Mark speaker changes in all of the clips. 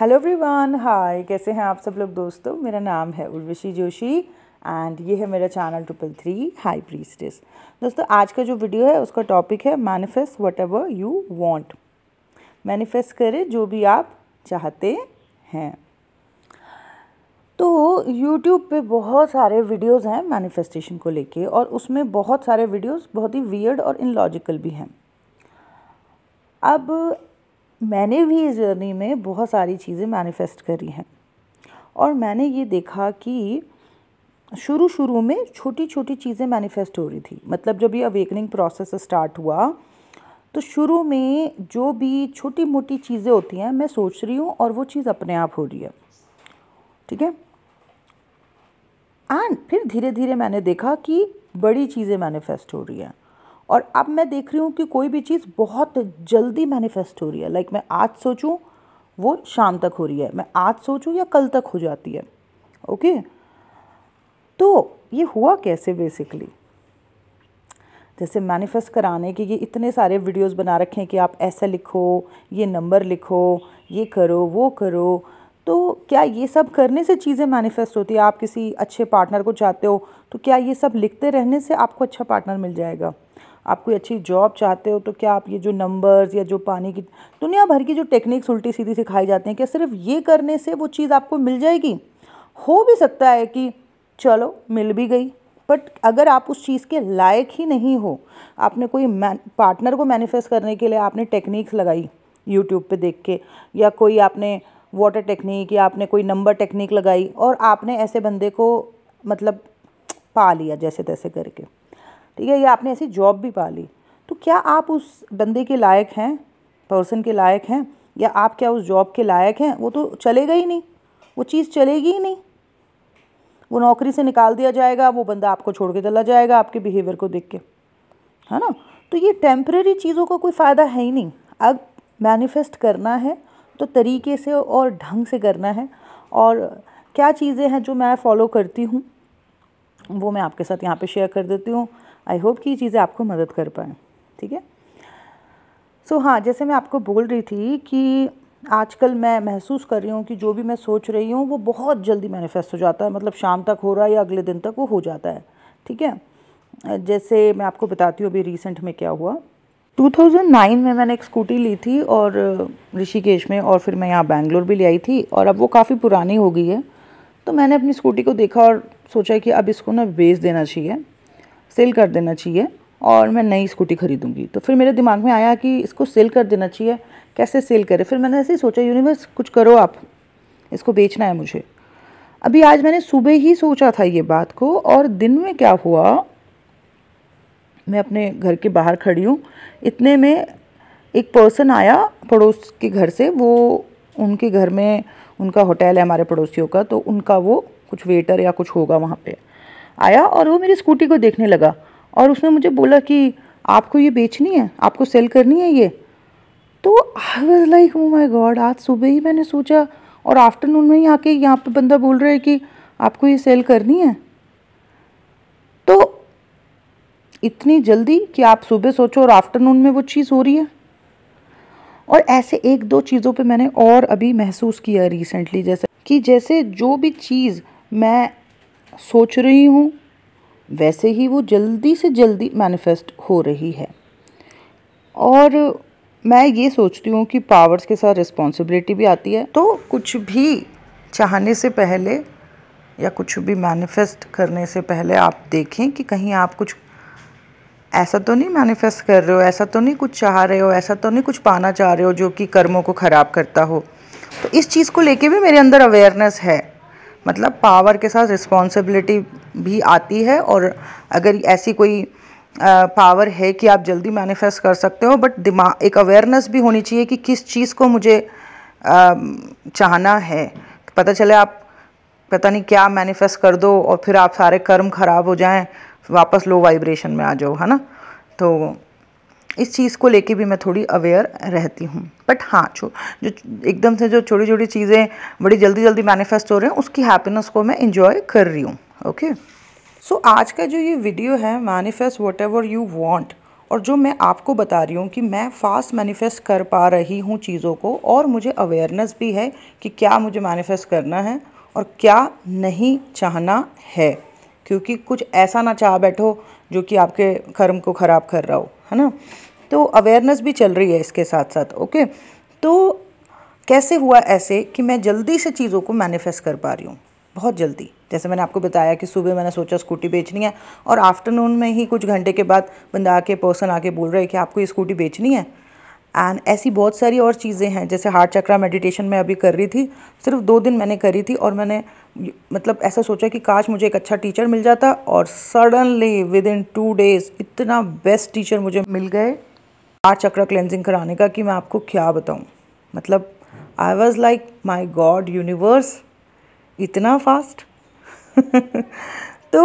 Speaker 1: Hello everyone hi कैसे हैं आप सब लोग दोस्तों? मेरा नाम है उर्वशी जोशी एंड ये है मेरा channel triple three high priestess दोस्तों, आज का जो वीडियो है, उसका टॉपिक है manifest whatever you want manifest करें जो भी आप चाहते हैं. तो यूट्यूब पे बहुत सारे वीडियोस हैं मैनिफेस्टेशन को लेके और उसमें बहुत सारे वीडियोस बहुत ही वियर्ड और इनलॉजिकल भी हैं. अब मैंने भी इस जर्नी में बहुत सारी चीज़ें मैनिफेस्ट करी हैं। और मैंने ये देखा कि शुरू शुरू में छोटी छोटी चीज़ें मैनिफेस्ट हो रही थी। मतलब जब ये अवेकनिंग प्रोसेस स्टार्ट हुआ तो शुरू में जो भी छोटी मोटी चीज़ें होती हैं, मैं सोच रही हूँ और वो चीज़ अपने आप हो रही है। ठीक है? एंड फिर धीरे धीरे मैंने देखा कि बड़ी चीज़ें मैनिफेस्ट हो रही हैं। और अब मैं देख रही हूँ कि कोई भी चीज़ बहुत जल्दी मैनिफेस्ट हो रही है। लाइक मैं आज सोचूँ, वो शाम तक हो रही है। मैं आज सोचूँ या कल तक हो जाती है। ओके तो ये हुआ कैसे बेसिकली जैसे मैनिफेस्ट कराने के ये इतने सारे वीडियोस बना रखे हैं कि आप ऐसा लिखो, ये नंबर लिखो, ये करो, वो करो। तो क्या ये सब करने से चीज़ें मैनिफेस्ट होती है? आप किसी अच्छे पार्टनर को चाहते हो तो क्या ये सब लिखते रहने से आपको अच्छा पार्टनर मिल जाएगा? आप कोई अच्छी जॉब चाहते हो तो क्या आप ये जो नंबर्स या जो पानी की, दुनिया भर की जो टेक्निक्स उल्टी सीधी सिखाई जाती हैं, क्या सिर्फ़ ये करने से वो चीज़ आपको मिल जाएगी? हो भी सकता है कि चलो, मिल भी गई बट अगर आप उस चीज़ के लायक ही नहीं हो, आपने कोई पार्टनर को मैनिफेस्ट करने के लिए आपने टेक्निक्स लगाई यूट्यूब पे देख के, या कोई आपने वाटर टेक्निक या आपने कोई नंबर टेक्निक लगाई, और आपने ऐसे बंदे को मतलब पा लिया जैसे तैसे करके। ठीक है, या आपने ऐसी जॉब भी पा ली तो क्या आप उस बंदे के लायक हैं? पर्सन के लायक हैं? या आप क्या उस जॉब के लायक हैं? वो तो चलेगा ही नहीं। वो चीज़ चलेगी ही नहीं। वो नौकरी से निकाल दिया जाएगा, वो बंदा आपको छोड़ के चला जाएगा आपके बिहेवियर को देख के। है ना? तो ये टेम्प्रेरी चीज़ों का कोई फ़ायदा है ही नहीं। अब मैनिफेस्ट करना है तो तरीके से और ढंग से करना है। और क्या चीज़ें हैं जो मैं फ़ॉलो करती हूँ, वो मैं आपके साथ यहाँ पे शेयर कर देती हूँ। आई होप कि ये चीज़ें आपको मदद कर पाएँ, ठीक है? सो हाँ जैसे मैं आपको बोल रही थी कि आजकल मैं महसूस कर रही हूँ कि जो भी मैं सोच रही हूँ, वो बहुत जल्दी मैनिफेस्ट हो जाता है मतलब शाम तक हो रहा है या अगले दिन तक वो हो जाता है, ठीक है? जैसे मैं आपको बताती हूँ अभी रिसेंट में क्या हुआ। 2009 में मैंने एक स्कूटी ली थी और ऋषिकेश में और फिर मैं यहाँ बैंगलोर भी ले आई थी और अब वो काफ़ी पुरानी हो गई है। तो मैंने अपनी स्कूटी को देखा और सोचा कि अब इसको ना बेच देना चाहिए। सेल कर देना चाहिए और मैं नई स्कूटी ख़रीदूँगी। तो फिर मेरे दिमाग में आया कि इसको सेल कर देना चाहिए। कैसे सेल करें? फिर मैंने ऐसे ही सोचा, यूनिवर्स, कुछ करो आप। इसको बेचना है मुझे। अभी आज मैंने सुबह ही सोचा था ये बात को और दिन में क्या हुआ? मैं अपने घर के बाहर खड़ी हूँ। इतने में एक पर्सन आया पड़ोस के घर से। वो उनके घर में उनका होटल है हमारे पड़ोसियों का। तो उनका वो कुछ वेटर या कुछ होगा वहाँ पे। आया और वो मेरी स्कूटी को देखने लगा और उसने मुझे बोला कि आपको ये बेचनी है? आपको सेल करनी है ये? तो I was like oh my god आज सुबह ही मैंने सोचा और आफ्टरनून में ही आके यहाँ पे बंदा बोल रहा है कि आपको ये सेल करनी है? तो इतनी जल्दी कि आप सुबह सोचो और आफ्टरनून में वो चीज़ हो रही है। और ऐसे एक दो चीज़ों पे मैंने और अभी महसूस किया रिसेंटली जैसे कि जैसे जो भी चीज़ मैं सोच रही हूँ, वैसे ही वो जल्दी से जल्दी मैनिफेस्ट हो रही है। और मैं ये सोचती हूँ कि पावर्स के साथ रिस्पॉन्सिबिलिटी भी आती है तो कुछ भी चाहने से पहले या कुछ भी मैनिफेस्ट करने से पहले आप देखें कि कहीं आप कुछ, ऐसा तो नहीं मैनिफेस्ट कर रहे हो, ऐसा तो नहीं कुछ चाह रहे हो, ऐसा तो नहीं कुछ पाना चाह रहे हो जो कि कर्मों को ख़राब करता हो। तो इस चीज़ को लेके भी मेरे अंदर अवेयरनेस है। मतलब पावर के साथ रिस्पॉन्सिबिलिटी भी आती है और अगर ऐसी कोई पावर है कि आप जल्दी मैनिफेस्ट कर सकते हो बट दिमाग एक अवेयरनेस भी होनी चाहिए कि किस चीज़ को मुझे आ, चाहना है। पता चले आप पता नहीं क्या मैनिफेस्ट कर दो और फिर आप सारे कर्म खराब हो जाएँ वापस लो वाइब्रेशन में आ जाओ है ना? तो इस चीज़ को लेके भी मैं थोड़ी अवेयर रहती हूँ। बट हाँ जो जो एकदम से जो छोटी छोटी चीज़ें बड़ी जल्दी जल्दी मैनिफेस्ट हो रहे हैं, उसकी हैप्पीनेस को मैं इंजॉय कर रही हूँ ओके सो आज का जो ये वीडियो है manifest whatever you want और जो मैं आपको बता रही हूँ कि मैं फास्ट मैनिफेस्ट कर पा रही हूँ चीज़ों को, और मुझे अवेयरनेस भी है कि क्या मुझे मैनिफेस्ट करना है और क्या नहीं चाहना है। क्योंकि कुछ ऐसा ना चाह बैठो जो कि आपके कर्म को ख़राब कर रहा हो। है ना? तो अवेयरनेस भी चल रही है इसके साथ साथ ओके तो कैसे हुआ ऐसे कि मैं जल्दी से चीज़ों को मैनिफेस्ट कर पा रही हूँ? बहुत जल्दी। जैसे मैंने आपको बताया कि सुबह मैंने सोचा स्कूटी बेचनी है और आफ्टरनून में ही कुछ घंटे के बाद बंदा आके पर्सन आके बोल रहे हैं कि आपको ये स्कूटी बेचनी है? एंड ऐसी बहुत सारी और चीज़ें हैं, जैसे हार्ट चक्रा मेडिटेशन मैं अभी कर रही थी, सिर्फ़ दो दिन मैंने करी थी और मैंने मतलब ऐसा सोचा कि काश मुझे एक अच्छा टीचर मिल जाता और suddenly within two days इतना बेस्ट टीचर मुझे मिल गए हार्ट चक्रा क्लेंजिंग कराने का कि मैं आपको क्या बताऊँ। मतलब I was like my god universe इतना फास्ट तो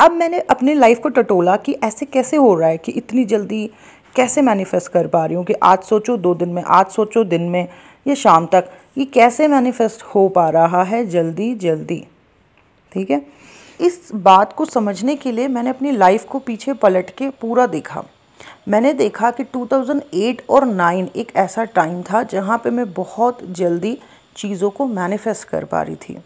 Speaker 1: अब मैंने अपने लाइफ को टटोला कि ऐसे कैसे हो रहा है कि इतनी जल्दी कैसे मैनिफेस्ट कर पा रही हूँ कि आज सोचो, दो दिन में, आज सोचो, दिन में, या शाम तक, ये कैसे मैनिफेस्ट हो पा रहा है? जल्दी जल्दी। ठीक है? इस बात को समझने के लिए मैंने अपनी लाइफ को पीछे पलट के पूरा देखा। मैंने देखा कि 2008 और 9 एक ऐसा टाइम था जहाँ पे मैं बहुत जल्दी चीज़ों को मैनिफेस्ट कर पा रही थी।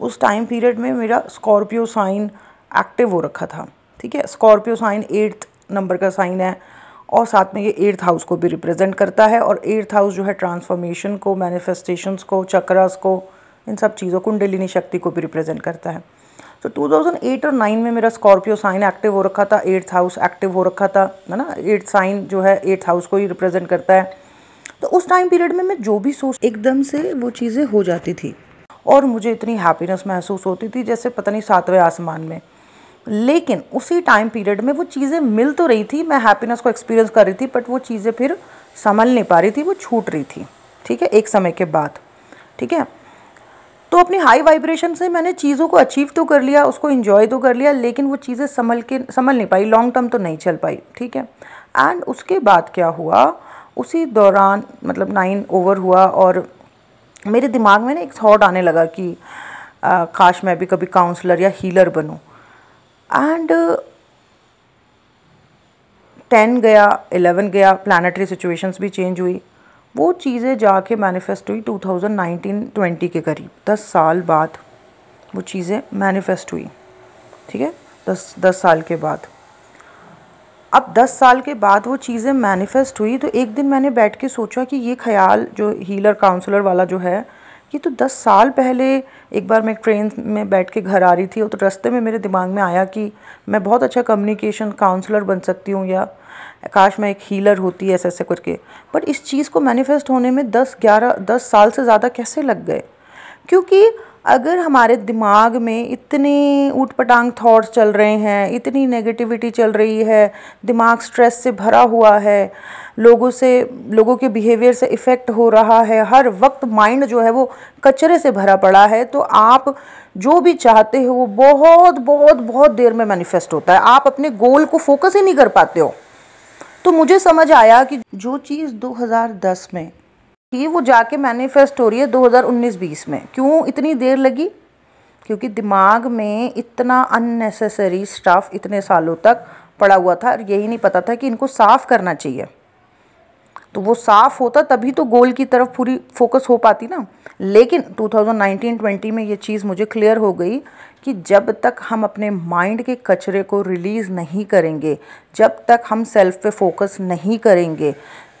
Speaker 1: उस टाइम पीरियड में मेरा स्कॉर्पियो साइन एक्टिव हो रखा था। ठीक है? स्कॉर्पियो साइन एट्थ नंबर का साइन है। और साथ में ये एट्थ हाउस को भी रिप्रेजेंट करता है और एट्थ हाउस जो है ट्रांसफॉर्मेशन को मैनिफेस्टेशंस को चक्रास को, इन सब चीज़ों कुंडलिनी शक्ति को भी रिप्रेजेंट करता है। तो 2008 और 9 में मेरा स्कॉर्पियो साइन एक्टिव हो रखा था एट्थ हाउस एक्टिव हो रखा था, है ना? एट्थ साइन जो है एट्थ हाउस को ही रिप्रेजेंट करता है। तो उस टाइम पीरियड में मैं जो भी सोच, एकदम से वो चीज़ें हो जाती थी। और मुझे इतनी हैप्पीनेस महसूस होती थी, जैसे पता नहीं सातवें आसमान में। लेकिन उसी टाइम पीरियड में वो चीज़ें मिल तो रही थी मैं हैप्पीनेस को एक्सपीरियंस कर रही थी बट वो चीज़ें फिर संभल नहीं पा रही थी वो छूट रही थी ठीक है एक समय के बाद ठीक है। तो अपनी हाई वाइब्रेशन से मैंने चीज़ों को अचीव तो कर लिया उसको इन्जॉय तो कर लिया लेकिन वो चीज़ें संभल के संभल नहीं पाई लॉन्ग टर्म तो नहीं चल पाई ठीक है। एंड उसके बाद क्या हुआ उसी दौरान मतलब नाइन ओवर हुआ और मेरे दिमाग में ना एक थॉट आने लगा कि आ, काश मैं भी कभी काउंसलर या हीलर बनूं। एंड टेन गया एलेवन गया प्लानटरी सिचुएशंस भी चेंज हुई। वो चीज़ें जाके मैनिफेस्ट हुई 2019-20 के करीब। दस साल बाद वो चीज़ें मैनिफेस्ट हुई। ठीक है? दस दस साल के बाद। अब दस साल के बाद वो चीज़ें मैनिफेस्ट हुई तो एक दिन मैंने बैठ के सोचा कि ये ख्याल जो हीलर काउंसलर वाला जो है ये तो दस साल पहले एक बार मैं ट्रेन में बैठ के घर आ रही थी तो रास्ते में मेरे दिमाग में आया कि मैं बहुत अच्छा कम्युनिकेशन काउंसलर बन सकती हूँ या काश मैं एक हीलर होती ऐसे ऐसे करके। बट इस चीज़ को मैनिफेस्ट होने में दस ग्यारह, दस साल से ज़्यादा कैसे लग गए? क्योंकि अगर हमारे दिमाग में इतने ऊट पटांग थाट्स चल रहे हैं, इतनी नेगेटिविटी चल रही है, दिमाग स्ट्रेस से भरा हुआ है, लोगों से, लोगों के बिहेवियर से इफ़ेक्ट हो रहा है, हर वक्त माइंड जो है वो कचरे से भरा पड़ा है तो आप जो भी चाहते हो वो बहुत बहुत बहुत देर में मैनिफेस्ट होता है। आप अपने गोल को फोकस ही नहीं कर पाते हो। तो मुझे समझ आया कि जो चीज़ 2010 में कि वो जाके मैनिफेस्ट हो रही है 2019-20 में। क्यों इतनी देर लगी? क्योंकि दिमाग में इतना अननेसेसरी स्टफ़ इतने सालों तक पड़ा हुआ था और यही नहीं पता था कि इनको साफ़ करना चाहिए। तो वो साफ़ होता तभी तो गोल की तरफ़ पूरी फोकस हो पाती ना। लेकिन 2019-20 में ये चीज़ मुझे क्लियर हो गई कि जब तक हम अपने माइंड के कचरे को रिलीज़ नहीं करेंगे, जब तक हम सेल्फ पे फोकस नहीं करेंगे,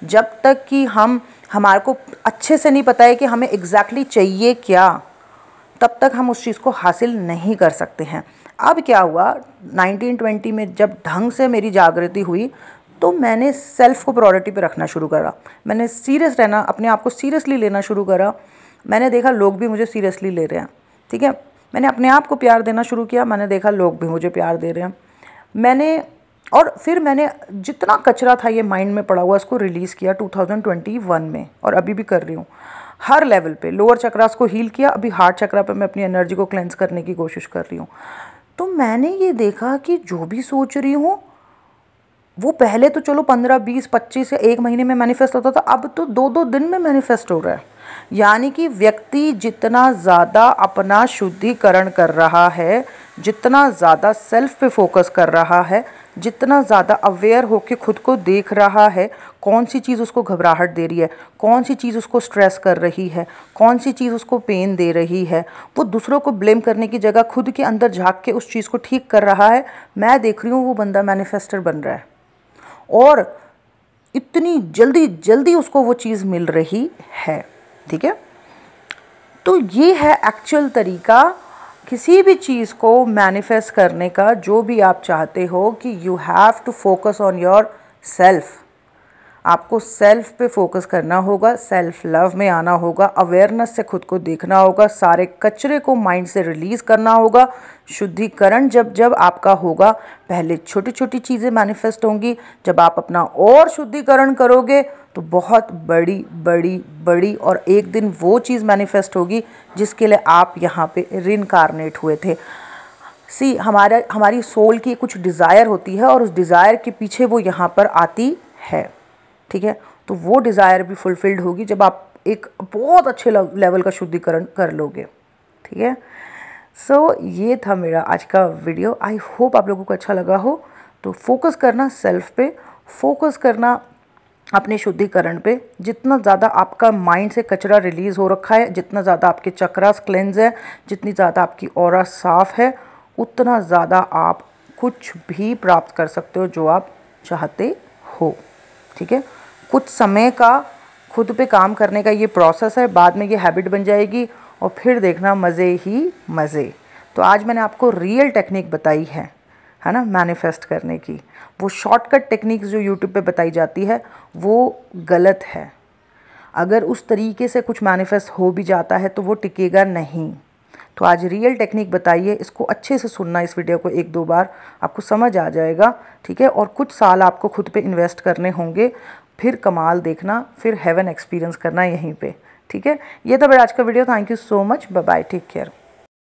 Speaker 1: जब तक कि हम हमारे को अच्छे से नहीं पता है कि हमें एग्जैक्टली exactly चाहिए क्या। तब तक हम उस चीज़ को हासिल नहीं कर सकते हैं। अब क्या हुआ? 1920 में जब ढंग से मेरी जागृति हुई तो मैंने सेल्फ को प्रायोरिटी पे रखना शुरू करा। मैंने सीरियस रहना, अपने आप को सीरियसली लेना शुरू करा। मैंने देखा लोग भी मुझे सीरियसली ले रहे हैं, ठीक है? मैंने अपने आप को प्यार देना शुरू किया। मैंने देखा लोग भी मुझे प्यार दे रहे हैं। मैंने और फिर मैंने जितना कचरा था ये माइंड में पड़ा हुआ, उसको रिलीज़ किया 2021 में और अभी भी कर रही हूँ। हर लेवल पे लोअर चक्रास को हील किया, अभी हार्ट चक्रा पे मैं अपनी एनर्जी को क्लेंस करने की कोशिश कर रही हूँ। तो मैंने ये देखा कि जो भी सोच रही हूँ, वो पहले तो चलो पंद्रह, बीस, पच्चीस या एक महीने में मैनिफेस्ट होता था, अब तो दो दो दिन में मैनिफेस्ट हो रहा है। यानी कि व्यक्ति जितना ज़्यादा अपना शुद्धिकरण कर रहा है, जितना ज़्यादा सेल्फ पे फोकस कर रहा है, जितना ज़्यादा अवेयर होकर खुद को देख रहा है, कौन सी चीज़ उसको घबराहट दे रही है, कौन सी चीज़ उसको स्ट्रेस कर रही है, कौन सी चीज़ उसको पेन दे रही है, वो दूसरों को ब्लेम करने की जगह खुद के अंदर झाँक के उस चीज़ को ठीक कर रहा है। मैं देख रही हूँ वो बंदा मैनिफेस्टर बन रहा है। और इतनी जल्दी जल्दी उसको वो चीज़ मिल रही है। ठीक है? तो ये है एक्चुअल तरीका किसी भी चीज़ को मैनिफेस्ट करने का, जो भी आप चाहते हो कि you have to focus on yourself आपको सेल्फ पे फोकस करना होगा सेल्फ लव में आना होगा अवेयरनेस से खुद को देखना होगा, सारे कचरे को माइंड से रिलीज़ करना होगा, शुद्धिकरण जब जब आपका होगा, पहले छोटी छोटी चीज़ें मैनिफेस्ट होंगी, जब आप अपना और शुद्धिकरण करोगे तो बहुत बड़ी बड़ी बड़ी और एक दिन वो चीज़ मैनिफेस्ट होगी, जिसके लिए आप यहाँ पे रिनकारनेट हुए थे। सी हमारा, हमारी सोल की कुछ डिज़ायर होती है और उस डिज़ायर के पीछे वो यहाँ पर आती है। ठीक है? तो वो डिज़ायर भी फुलफिल्ड होगी जब आप एक बहुत अच्छे लेवल का शुद्धिकरण कर लोगे ठीक है? सो so, ये था मेरा आज का वीडियो आई होप आप लोगों को अच्छा लगा हो। तो फोकस करना सेल्फ पे फोकस करना अपने शुद्धिकरण पे। जितना ज़्यादा आपका माइंड से कचरा रिलीज़ हो रखा है जितना ज़्यादा आपके चक्रास क्लेंज है जितनी ज़्यादा आपकी और साफ़ है उतना ज़्यादा आप कुछ भी प्राप्त कर सकते हो जो आप चाहते हो ठीक है? कुछ समय का खुद पे काम करने का ये प्रोसेस है, बाद में ये हैबिट बन जाएगी और फिर देखना मज़े ही मज़े। तो आज मैंने आपको रियल टेक्निक बताई है है ना मैनिफेस्ट करने की। वो शॉर्टकट टेक्निक्स जो यूट्यूब पे बताई जाती है, वो गलत है। अगर उस तरीके से कुछ मैनिफेस्ट हो भी जाता है तो वो टिकेगा नहीं। तो आज रियल टेक्निक बताइए, इसको अच्छे से सुनना इस वीडियो को एक दो बार, आपको समझ आ जाएगा, ठीक है? और कुछ साल आपको खुद पे इन्वेस्ट करने होंगे फिर कमाल देखना, फिर हेवन एक्सपीरियंस करना यहीं पे। ठीक है? ये था मेरा आज का video thank you so much bye bye take care